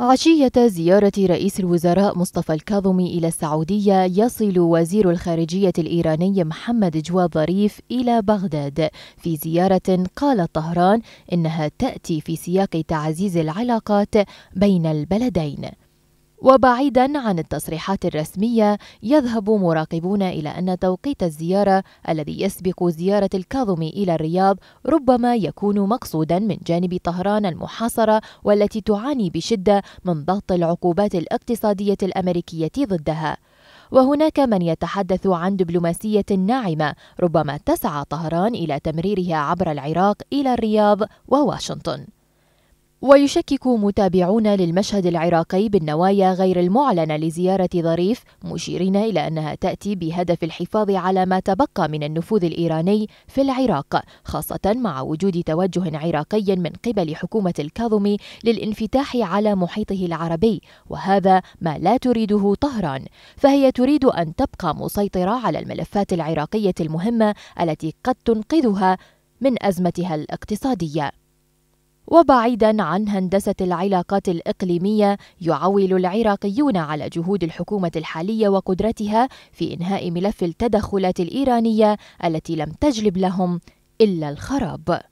عشية زيارة رئيس الوزراء مصطفى الكاظمي إلى السعودية يصل وزير الخارجية الإيراني محمد جواد ظريف إلى بغداد في زيارة قال طهران إنها تأتي في سياق تعزيز العلاقات بين البلدين. وبعيدا عن التصريحات الرسمية يذهب مراقبون إلى أن توقيت الزيارة الذي يسبق زيارة الكاظمي إلى الرياض ربما يكون مقصودا من جانب طهران المحاصرة والتي تعاني بشدة من ضغط العقوبات الاقتصادية الأمريكية ضدها. وهناك من يتحدث عن دبلوماسية ناعمة ربما تسعى طهران إلى تمريرها عبر العراق إلى الرياض وواشنطن. ويشكك متابعون للمشهد العراقي بالنوايا غير المعلنة لزيارة ظريف مشيرين إلى أنها تأتي بهدف الحفاظ على ما تبقى من النفوذ الإيراني في العراق خاصة مع وجود توجه عراقي من قبل حكومة الكاظمي للانفتاح على محيطه العربي وهذا ما لا تريده طهران فهي تريد أن تبقى مسيطرة على الملفات العراقية المهمة التي قد تنقذها من أزمتها الاقتصادية. وبعيدا عن هندسة العلاقات الإقليمية يعول العراقيون على جهود الحكومة الحالية وقدرتها في إنهاء ملف التدخلات الإيرانية التي لم تجلب لهم إلا الخراب.